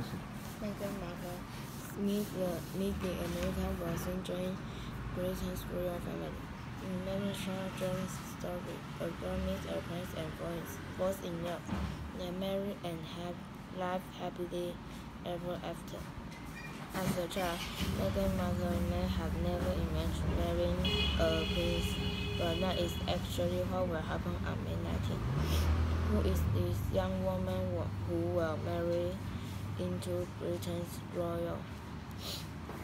开始。Meghan Markle the meet the American version join Britain's royal family. In Meghan Shaw Jones' story, a girl meets a prince and falls, falls in love. They marry and have live happily ever after. As a child, Meghan Markle may have never imagined marrying a prince, but that is actually what will happen on May 19. Who is this young woman who will marry into Britain's royal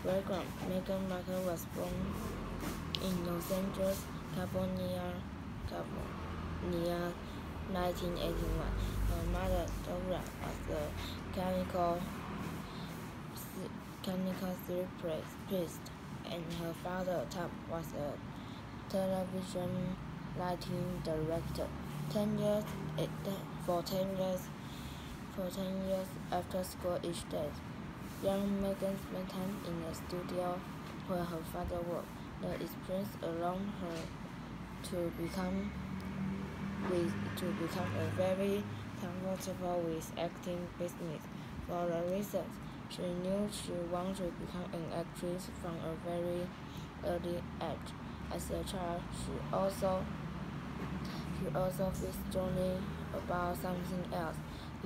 background? Meghan Markle was born in Los Angeles, California, California, 1981. Her mother, Dora, was a chemical chemical therapist, priest, and her father, Tom, was a television lighting director. Ten years, eh, it, for ten years, for ten years after school each day, young Meghan spent time in the studio where her father worked. The experience allowed her to become with to become a very comfortable with acting business. For the reasons, she knew she wanted to become an actress from a very early age. As a child, she also she also feels strongly about something else.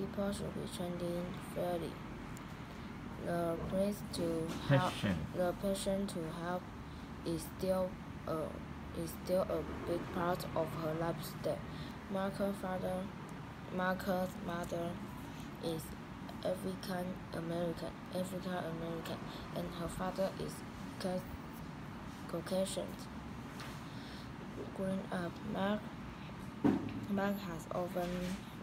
People should be treated fairly. The place to help, Passion. the passion to help is still a is still a big part of her lifestyle. Mark's father, Mark's mother, is African American, African American, and her father is Caucasian. Growing up, Mark Mark has often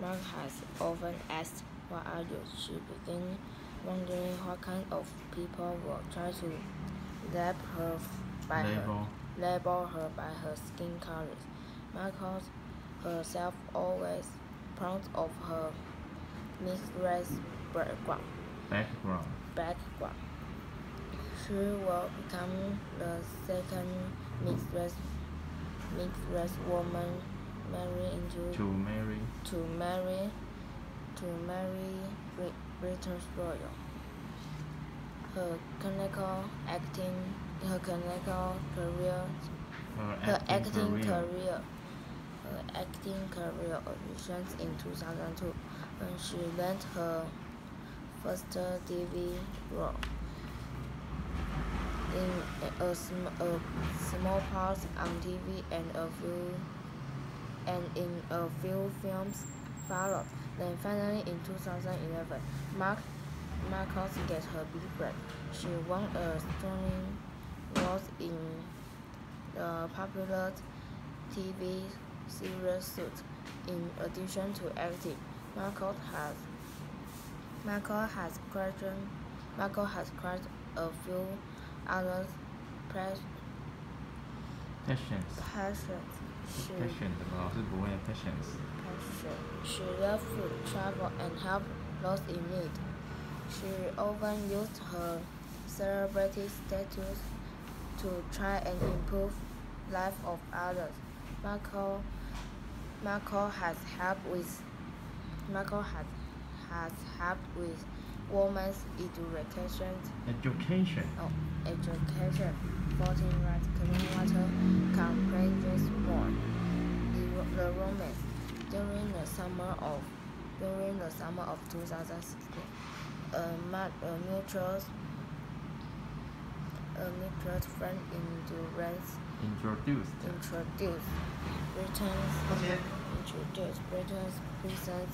Mark has often asked, "What are you?" She began wondering what kind of people will try to lab her by her Label. label her by her skin colors. Marcos herself always proud of her mixed race background. Background. background. She will become the second mixed race mixed race woman marry into To marry. to marry to marry Brit- British royal. Her clinical acting her clinical career Her her acting, acting career. career. Her acting career origins in 2002 when she landed her first TV role in a, a, sm- a small part on TV and a few and in a few films followed. Then finally in 2011, Mark Marcos get her big break. She won a stunning role in the popular TV series Suits. In addition to acting, Marco has Marco has Marco has created a few other press Patience. Patience. She, patience. Patience. She loved food, travel and help those in need. She often used her celebrity status to try and improve life of others. Marco, Marco has helped with Marco has has helped with women's education, Education. oh, education, voting rights, clean water, complaints more. The, Ro- the Romans during the summer of during the summer of 2016, a, ma- a mutual a mutual friend endurance Introduced. introduced Britain's introduced Britain's princes,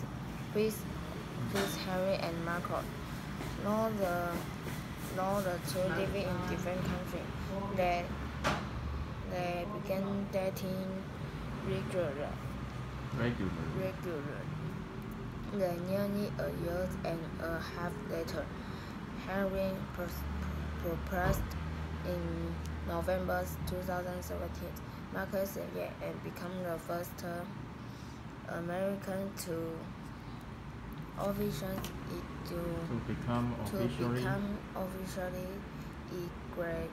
Prince, Prince Harry and Margaret. Now the now the two living in different countries, they they began dating regular Regular. regular. Then nearly a year and a half later, Henry proposed in November 2017. Marcus Xavier and became the first American to officially to, to become to officially, become officially egre,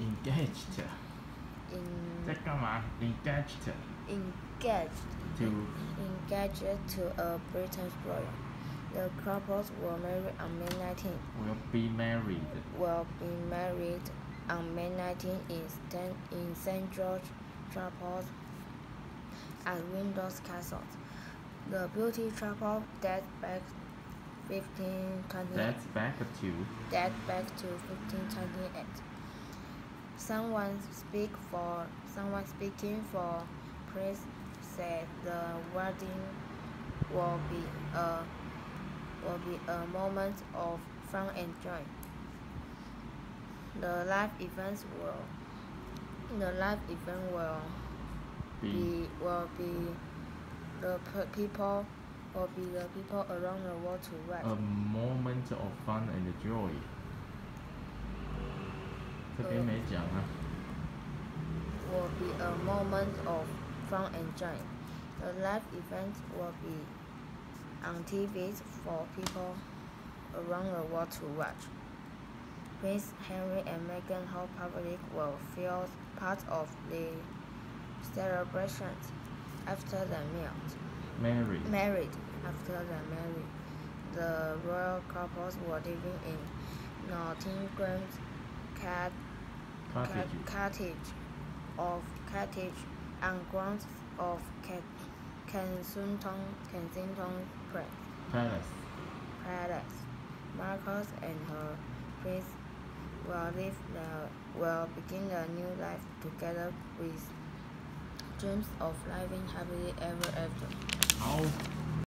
engaged. In, engaged. Engaged. To engaged to a British boy. The couple will marry on May 19. Will be married. Will be married on May 19 in, St. in St. George Chapel at Windsor Castle. The Beauty Chapel dates back 1528. That's back to date back to 1528. Someone speak for someone speaking for praise said the wedding will be a will be a moment of fun and joy. The live events will the live event will be be will be the pe- people will be the people around the world to watch. a moment of fun and joy。这边没讲啊。 will be a moment of fun and joy. The live event will be on TV for people around the world to watch. Prince Henry and Meghan whole public will feel part of the celebrations after the meal. Married. Married after the marriage, the royal couples were living in Nottingham Cat Cottage. Ca- cottage of cottage on grounds of Kensington Kensington Palace. Palace. Palace. Marcus and her prince will live the will begin a new life together with dreams of living happily ever after. 好，